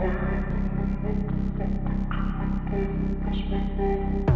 Feeling like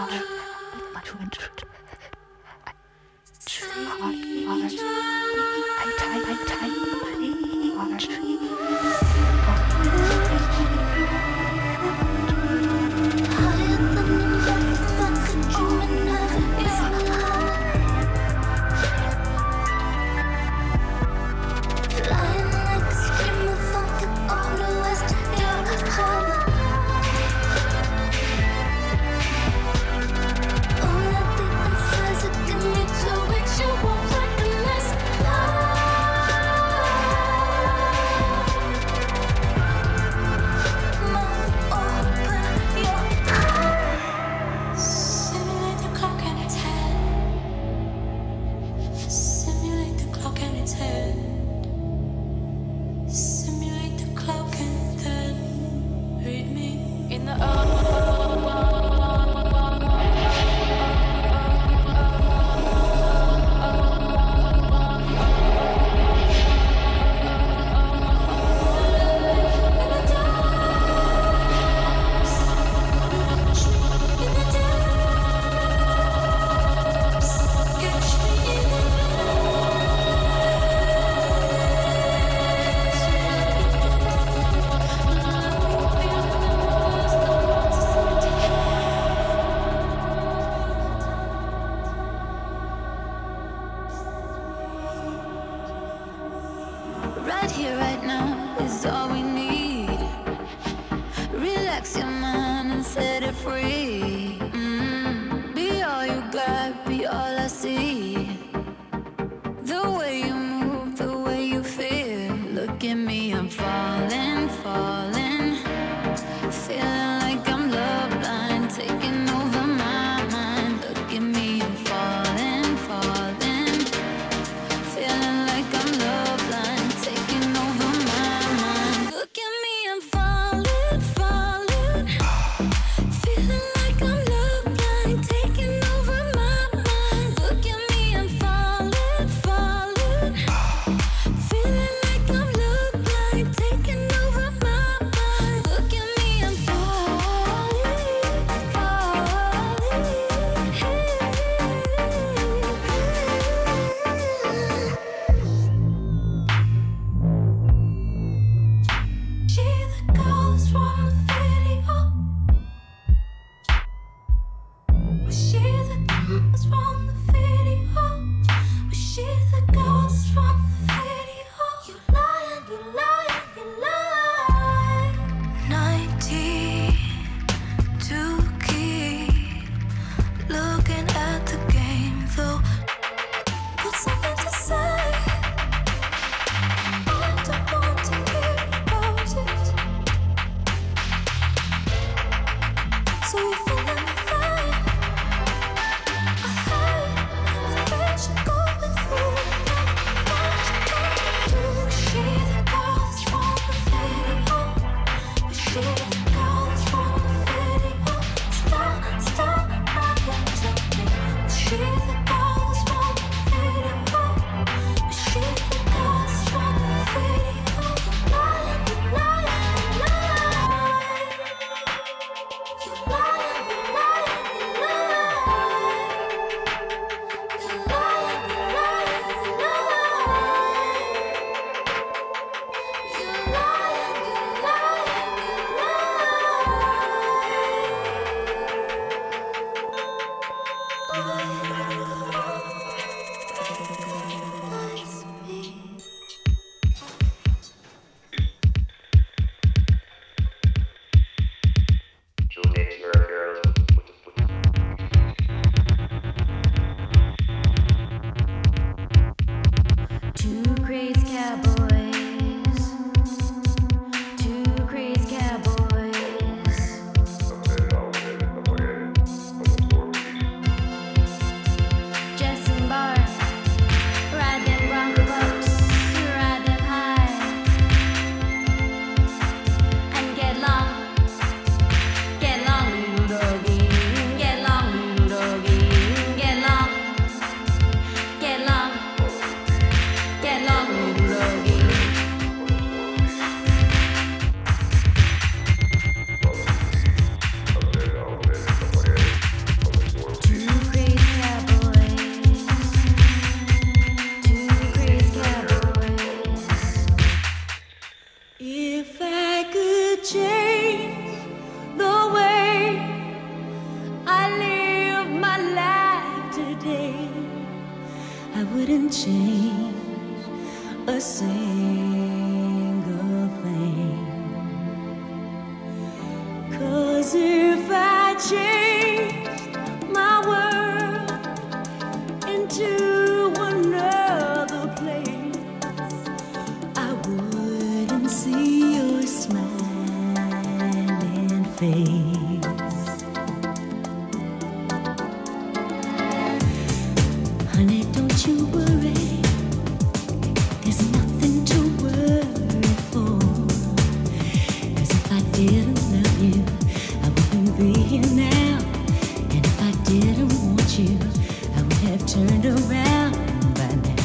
麻烦，麻烦，麻烦，麻烦，麻烦。have turned around by now.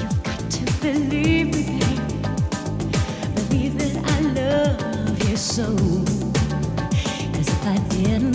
You've got to believe me, babe. Believe that I love you so. Cause if I didn't,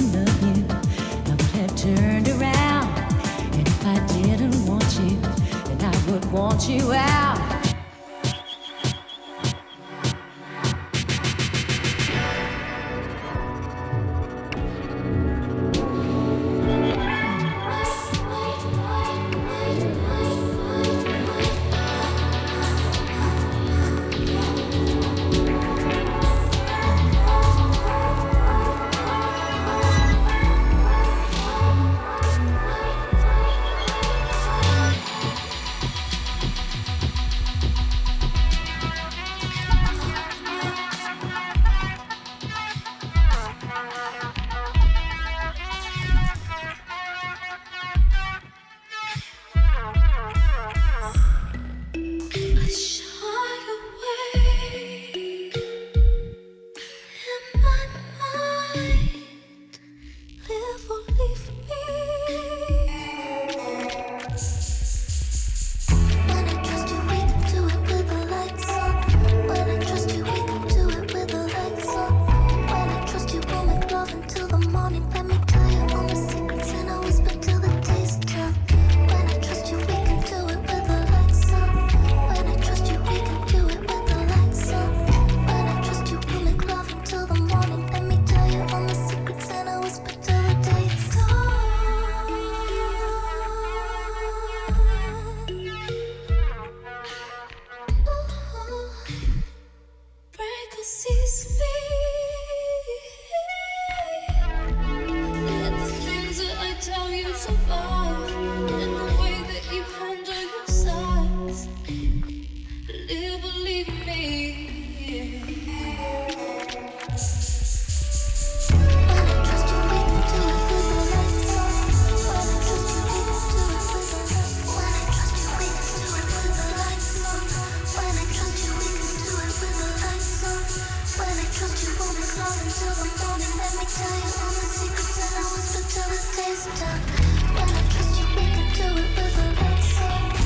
When I kiss you, we could do it with a red song.